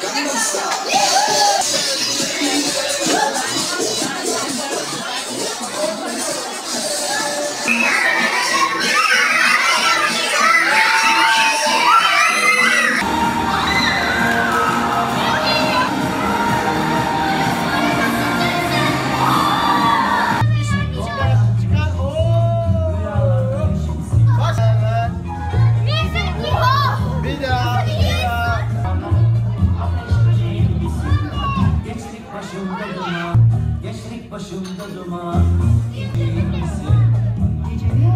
Gangnam Style. Başımda duman. İyi misin? Gecemi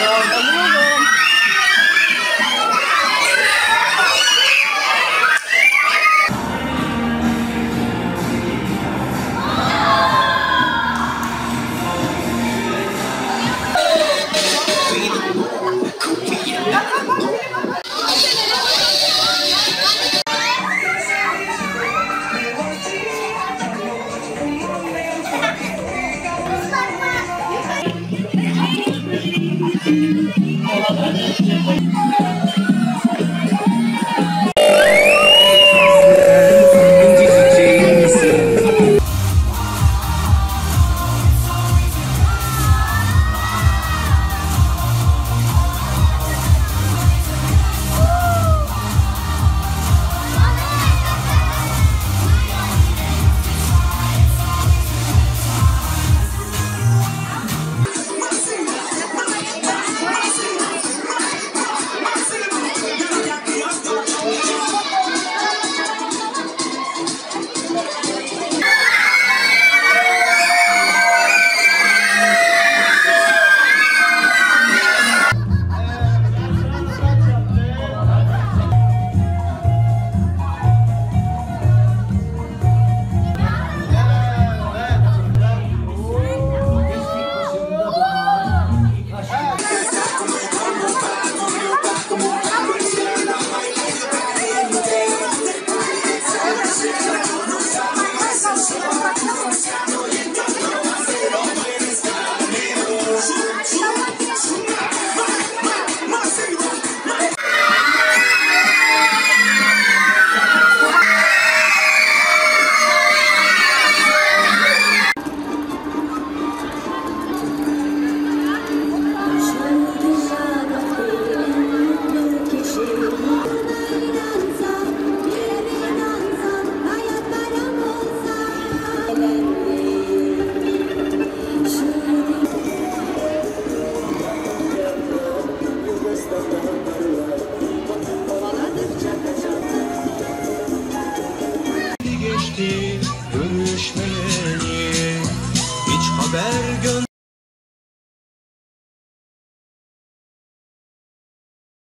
Ayan.